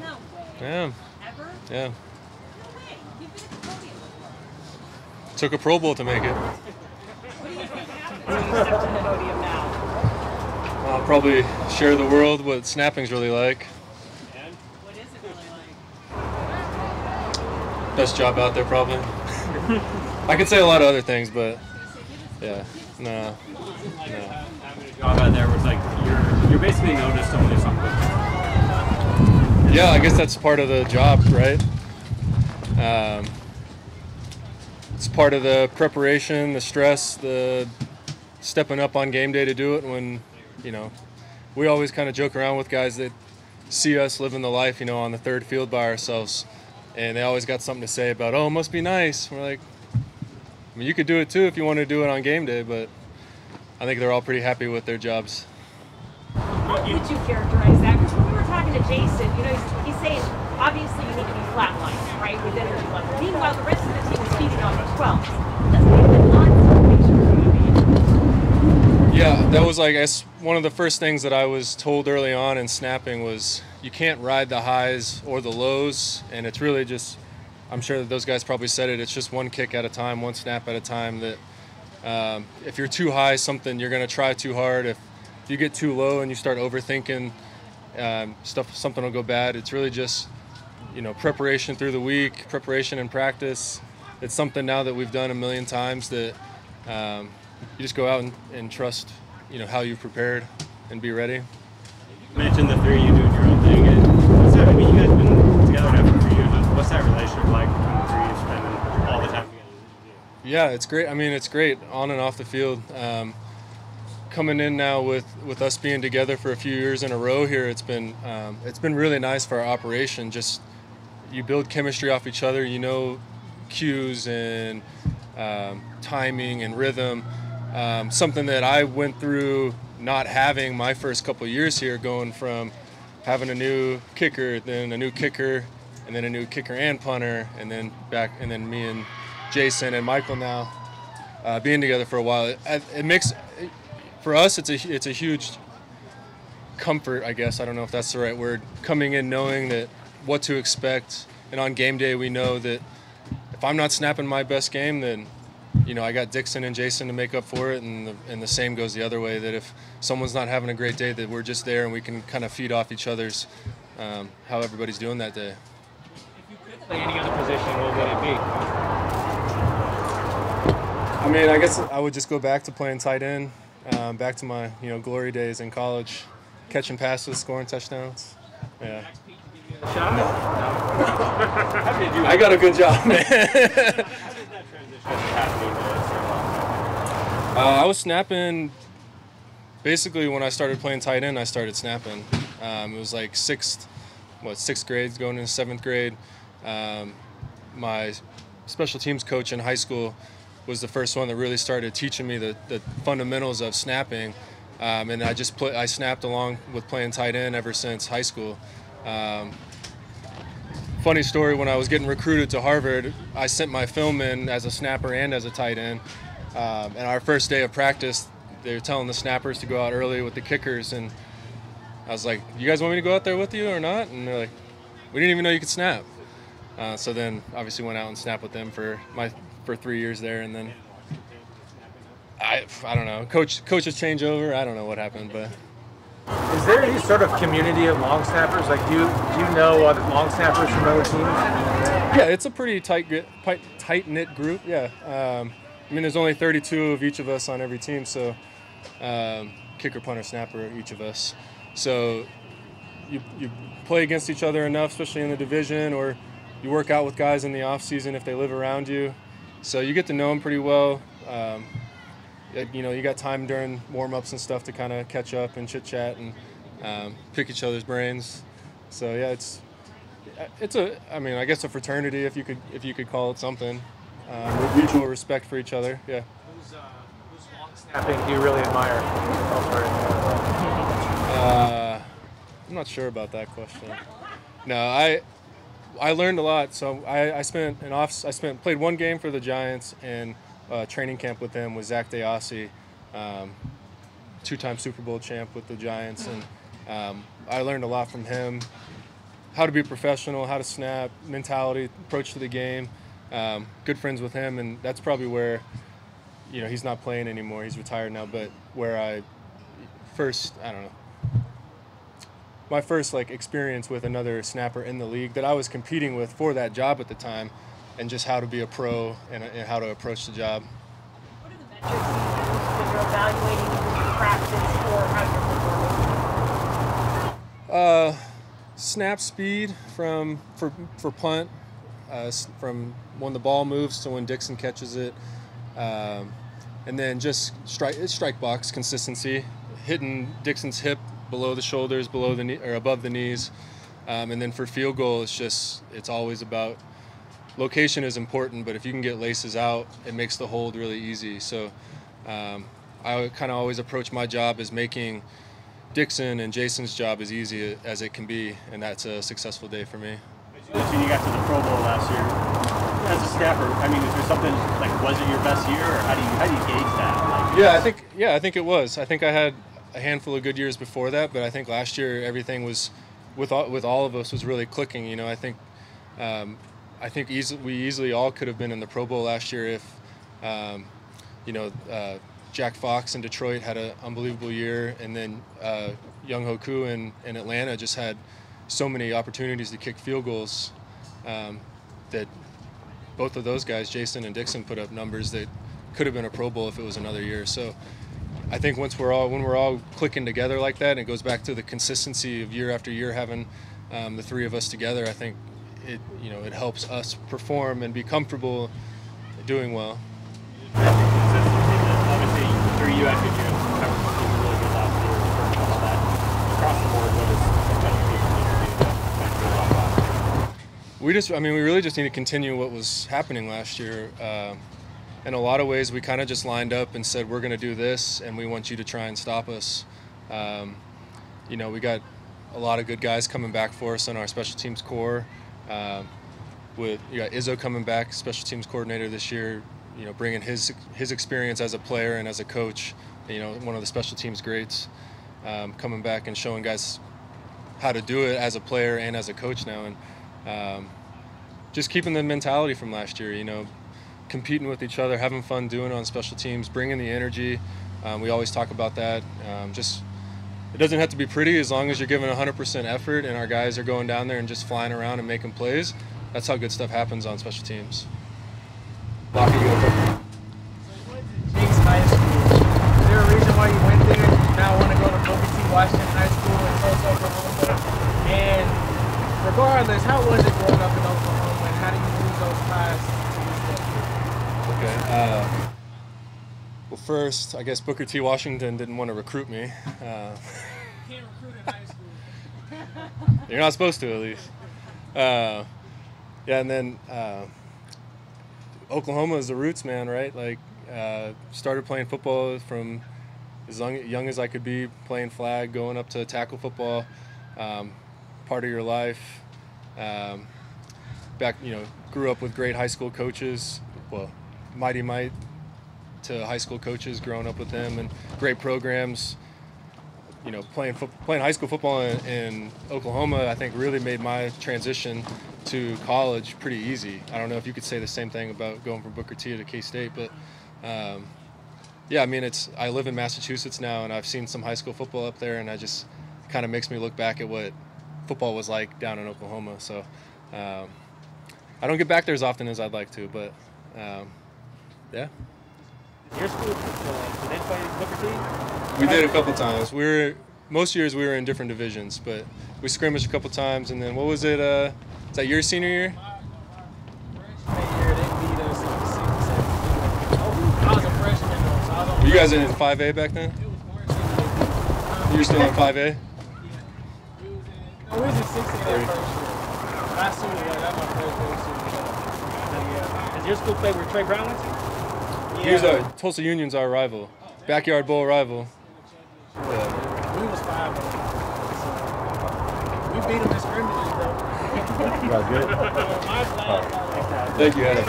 No way. Yeah, Ever? yeah. No way. You've been at the podium before. Took a Pro Bowl to make it. What do you think happens when you step to the podium now? I'll probably share the world what snapping's really like. What is it really like? Best job out there, probably. I could say a lot of other things, but yeah, no, no. having a job out there was like you're you're basically noticed only something. Yeah, I guess that's part of the job, right? Um, it's part of the preparation, the stress, the stepping up on game day to do it. When you know, we always kind of joke around with guys that see us living the life, you know, on the third field by ourselves, and they always got something to say about, oh, it must be nice. We're like, I mean, you could do it too if you want to do it on game day, but I think they're all pretty happy with their jobs. How would you characterize that? Talking to Jason, you know, he's, he's saying obviously you need to be flatlined, right, with energy level. Meanwhile, the rest of the team is feeding on the 12s. Doesn't make the non-situation for you to be. Yeah, that was like one of the first things that I was told early on in snapping was you can't ride the highs or the lows, and it's really just I'm sure that those guys probably said it. It's just one kick at a time, one snap at a time. That um, if you're too high, something you're going to try too hard. If you get too low and you start overthinking, um, stuff something will go bad. It's really just you know preparation through the week, preparation and practice. It's something now that we've done a million times that um, you just go out and, and trust you know how you've prepared and be ready. You mentioned the three of you doing your own thing. And what's that? I mean, you guys been together now for three years. What's that relationship like between the three of you spending all the time together? Yeah, it's great. I mean, it's great on and off the field. Um, coming in now with, with us being together for a few years in a row here, it's been um, it's been really nice for our operation. Just you build chemistry off each other. You know cues and um, timing and rhythm. Um, something that I went through not having my first couple years here, going from having a new kicker, then a new kicker, and then a new kicker and punter, and then back, and then me and Jason and Michael now uh, being together for a while. It, it makes for us it's a it's a huge comfort, I guess. I don't know if that's the right word. Coming in knowing that what to expect, and on game day we know that if I'm not snapping my best game, then you know I got Dickson and Jason to make up for it, and the, and the same goes the other way. That if someone's not having a great day, that we're just there and we can kind of feed off each other's um, how everybody's doing that day. If you could play any other position, what would it be? I mean, I guess I would just go back to playing tight end, um, back to my you know glory days in college, catching passes, scoring touchdowns. Yeah? No. How did you I got a good job, man. How did that transition happen? Uh, I was snapping. Basically, when I started playing tight end, I started snapping. Um, it was like sixth, what sixth grade, going into seventh grade. Um, my special teams coach in high school was the first one that really started teaching me the, the fundamentals of snapping. Um, and I just I snapped along with playing tight end ever since high school. Um, funny story when I was getting recruited to Harvard, I sent my film in as a snapper and as a tight end. Um, and our first day of practice, they were telling the snappers to go out early with the kickers, and I was like, "You guys want me to go out there with you or not?" And they're like, "We didn't even know you could snap." Uh, so then, obviously, went out and snapped with them for my for three years there, and then I I don't know, coach coaches change over. I don't know what happened, but Is there any sort of community of long snappers? Like, do you, do you know other long snappers from other teams? Yeah, it's a pretty tight, tight knit group. Yeah, um, I mean, there's only 32 of each of us on every team, so um, kicker, punter, snapper, each of us. So you you play against each other enough, especially in the division, or you work out with guys in the off season if they live around you. So you get to know them pretty well. Um, it- you know, you got time during warm ups and stuff to kind of catch up and chit chat and um, pick each other's brains. So yeah, it's it's a I mean I guess a fraternity if you could if you could call it something. Um, mutual respect for each other. Yeah. Who's, uh, who's long snapping do you really admire? Uh, I'm not sure about that question. No, I I learned a lot. So I, I spent an off I spent played one game for the Giants and uh, training camp with them with Zak DeOssie, um, two-time Super Bowl champ with the Giants, and um, I learned a lot from him. how to be professional, how to snap, mentality, approach to the game. Um, good friends with him, and that's probably where, you know, he's not playing anymore. He's retired now, but where I first, I don't know, my first like experience with another snapper in the league that I was competing with for that job at the time, and just how to be a pro and, and how to approach the job. What are the metrics you use when you're evaluating practice or how you're performing? Uh, snap speed from for for punt, uh, from when the ball moves to when Dickson catches it, um, and then just strike strike box consistency, hitting Dickson's hip below the shoulders, below the knee or above the knees, um, and then for field goal it's just it's always about location is important, but if you can get laces out, it makes the hold really easy. So um, I kind of always approach my job as making Dickson and Jason's job as easy as it can be, and that's a successful day for me. You got to the Pro Bowl last year. As a snapper, I mean, is there something like was it your best year, or how do you how do you gauge that? Like, Yeah, I think yeah, I think it was. I think I had a handful of good years before that, but I think last year everything was with all, with all of us was really clicking. You know, I think um, I think easily, we easily all could have been in the Pro Bowl last year if um, you know uh, Jack Fox in Detroit had an unbelievable year, and then uh, Younghoe Koo in, in Atlanta just had so many opportunities to kick field goals um, that both of those guys, Jason and Dickson, put up numbers that could have been a Pro Bowl if it was another year. So I think once we're all when we're all clicking together like that, and it goes back to the consistency of year after year having um, the three of us together. I think it you know it helps us perform and be comfortable doing well. We just, I mean, we really just need to continue what was happening last year. Uh, in a lot of ways, we kind of just lined up and said, we're going to do this, and we want you to try and stop us. Um, you know, we got a lot of good guys coming back for us on our special teams core. Um, with you got Izzo coming back, special teams coordinator this year. You know, bringing his his experience as a player and as a coach. You know, one of the special teams greats, um, coming back and showing guys how to do it as a player and as a coach now, and um, just keeping the mentality from last year. You know, competing with each other, having fun doing it on special teams, bringing the energy. Um, we always talk about that. Um, just it doesn't have to be pretty as long as you're giving 100% effort and our guys are going down there and just flying around and making plays. That's how good stuff happens on special teams. Lockie, you first. High School. Is there a reason why you went there? You not want to go to Booker. Washington High School in Tulsa, Oklahoma? And regardless, how was it growing up in Oklahoma and how do you lose those ties? Okay. Uh, well, first, I guess Booker T. Washington didn't want to recruit me. Uh, Can't recruit in high school. You're not supposed to, at least. Uh, yeah, and then uh, Oklahoma is the roots, man, right? Like, uh, started playing football from as young, young as I could be, playing flag, going up to tackle football, um, part of your life. Um, back, you know, grew up with great high school coaches. Well, Mighty Might to high school coaches, growing up with them, and great programs you know, playing fo- playing high school football in, in Oklahoma, I think really made my transition to college pretty easy. I don't know if you could say the same thing about going from Booker T to K State, but um, yeah, I mean, it's I live in Massachusetts now, and I've seen some high school football up there, and I just kind of makes me look back at what football was like down in Oklahoma. So um, I don't get back there as often as I'd like to, but um, yeah. Your school, uh, did they play Booker T? We did a couple times. We were most years we were in different divisions, but we scrimmaged a couple times, and then what was it? Uh, is that your senior year? Freshman year, they beat us like six, seven. I was a freshman though, so I don't. Were you guys in 5A back then? It was worse. You were still in 5A. We was in 16 that first year. Year, that's my first year. senior year. Does your school play where Trey Brown went to? He was our Tulsa Union's our rival, backyard bowl rival. Yeah. We was five. So, we beat them in scrimmages though. You guys good? Thank you, Adam.